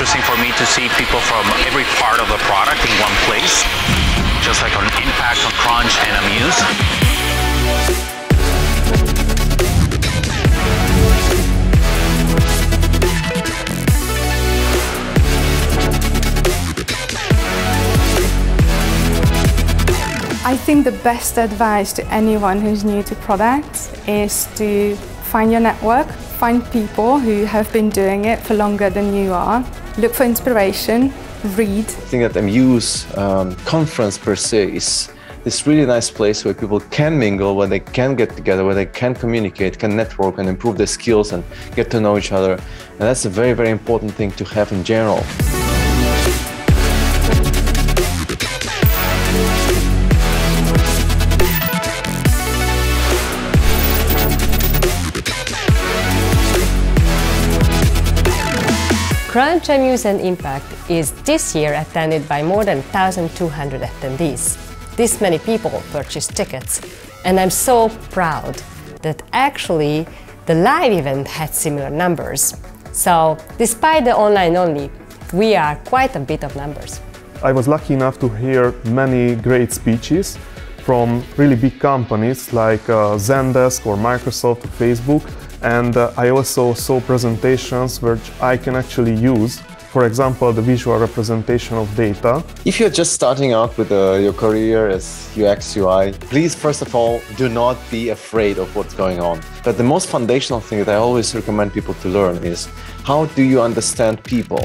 interesting for me to see people from every part of the product in one place, just like on Impact, on Crunch, and Amuse. I think the best advice to anyone who's new to products is to find your network, find people who have been doing it for longer than you are, look for inspiration, read. I think that Amuse um, conference per se is this really nice place where people can mingle, where they can get together, where they can communicate, can network and improve their skills and get to know each other. And that's a very, very important thing to have in general. Crunch and Impact is this year attended by more than 1,200 attendees. This many people purchased tickets, and I'm so proud that actually the live event had similar numbers. So, despite the online only, we are quite a bit of numbers. I was lucky enough to hear many great speeches from really big companies like uh, Zendesk or Microsoft or Facebook and uh, I also saw presentations which I can actually use for example, the visual representation of data. If you're just starting out with uh, your career as UX, UI, please first of all, do not be afraid of what's going on. But the most foundational thing that I always recommend people to learn is how do you understand people?